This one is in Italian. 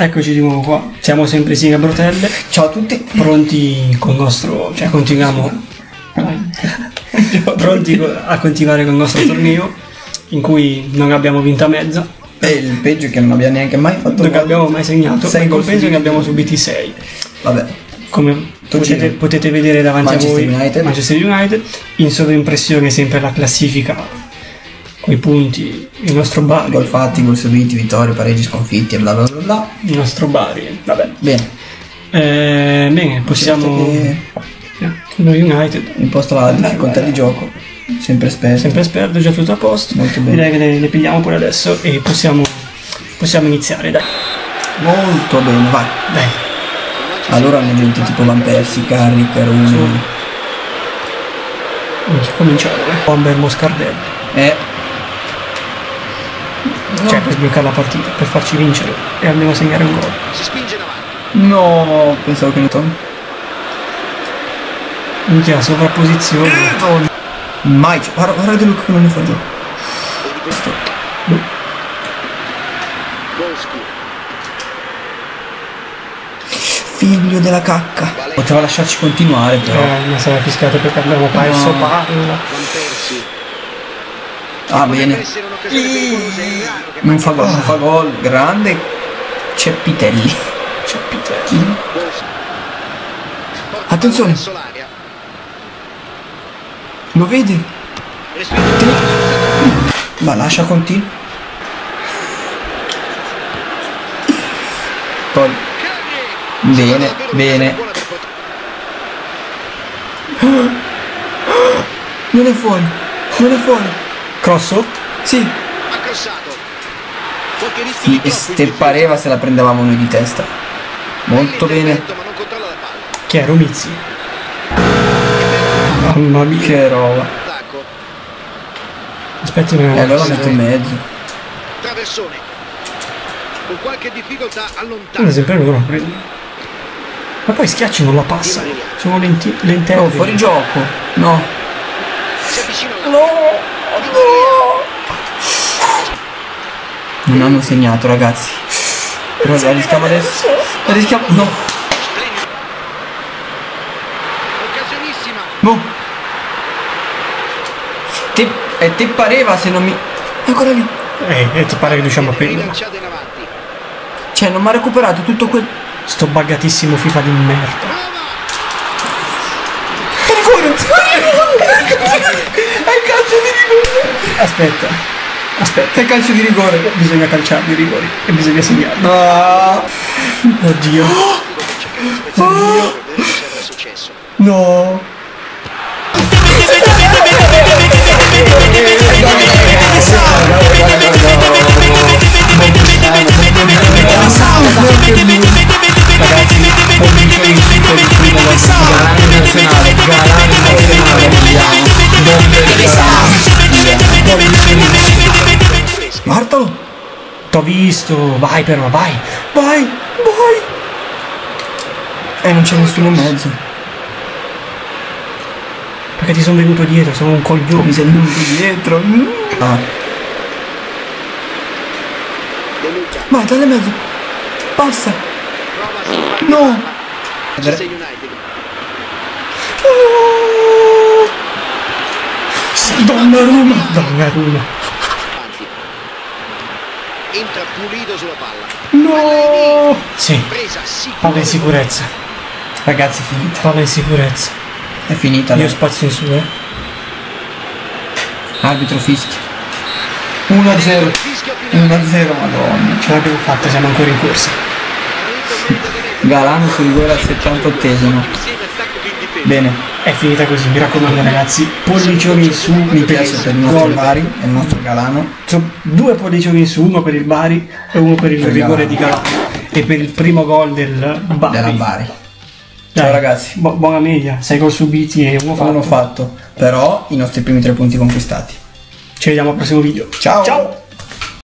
Eccoci di nuovo qua. Siamo sempre insieme a Brotelle, Ciao a tutti. pronti con il nostro. cioè continuiamo. pronti a continuare con il nostro torneo. In cui non abbiamo vinto a mezza, E il peggio è che non abbiamo neanche mai fatto non gol. abbiamo mai segnato. Sei e compenso che subiti. abbiamo subiti 6. Vabbè. Come potete, potete vedere davanti Manchester a voi, United. Manchester United, in sovraimpressione sempre la classifica, i punti, il nostro Bari, Gol fatti, gol subiti, vittorie, pareggi, sconfitti e bla bla bla bla. il nostro Bari, vabbè. Bene. Eh, bene, possiamo... Che Eh, United, imposta la difficoltà di gioco. Sempre spesso. sempre esperto, già tutto a posto. Molto bene. Direi che le, le pigliamo pure adesso e possiamo, possiamo iniziare, dai. Molto bene, vai. Dai, Allora hanno gente tipo Van Persie, Carrick, Rooney. Minchia, cominciamo, eh. Bomber Moscardelli. Eh. Cioè, per sbloccare la partita, per farci vincere e almeno segnare un gol. Si spinge in avanti. No, pensavo che non. Minchia, sovrapposizione. Mai. Guarda, guarda De Luca che non ne fa gioco. Boschi. Figlio della cacca. Poteva lasciarci continuare però. Eh, mi sarà fischiato perché abbiamo perso palla. Ah bene. Non fa gol, non fa gol. Grande. Ceppitelli. C'è Pitelli. Boschi. Porta Attenzione. Lo vedi? Ma lascia continua. Poi. Bene, bene. Non è fuori. Non è fuori. Crosso? Sì. Ha crossato. Qualche rischio di Sì, troppo Ste in difesa. pareva se la prendevamo noi di testa. Molto bene. L'intervento, ma non controlla la palla. Chi è? Romizzi. Mamma mia. Che roba. Aspetti un E allora la attimo. metto in mezzo. Traversone. Con qualche difficoltà allontana. esempio loro. Ma poi schiacci non la passa. Sono lenti, lente. Oh, fuori gioco. No. Si avvicina alla Non hanno segnato, ragazzi. Però la rischiamo adesso. La rischiamo. No. No. Te, e te pareva se non mi. Ancora lì. Eh, e ti pare che riusciamo a avanti. Cioè, non mi ha recuperato tutto quel. Sto buggatissimo FIFA di merda. È calcio di rigore. Aspetta. Aspetta. È calcio di rigore. Bisogna calciarli i rigori e bisogna segnarli. Ah. Oddio. Se avrà successo. No. Guardalo. T'ho visto. Vai però, vai. Vai, vai. E non c'è nessuno in mezzo. Perché ti sono venuto dietro, sono un coglione. Mi sei venuto dietro. Mm. Ah. Vai, dalle mezzo. Passa. No. palla. Manchester United. Donnarumma. Donnarumma. Avanti. Entra pulito sulla palla. No. Sì. Palla in sicurezza. Ragazzi, è finita. Palla in sicurezza. È finita. Io spazio in su, eh. Arbitro fischia. 1-0. Fischio finale. 1-0, madonna. Ce l'abbiamo fatta, siamo ancora in corsa. Galano sul rigore al 78esimo. Insieme attacco che in difesa. Bene, È finita così, mi raccomando ragazzi. Pollicioni in su, mi piace per il nostro Gol. Bari e il nostro Galano. So- Due pollicioni in su, uno per il Bari e uno per il Per rigore Galano. di Galano. E per il primo gol del Bari. Della Bari. Dai, Ciao ragazzi. bu- buona media, 6 gol subiti e uno fatto. Uno fatto. Però i nostri primi tre punti conquistati. Ci vediamo al prossimo video. Ciao. Ciao.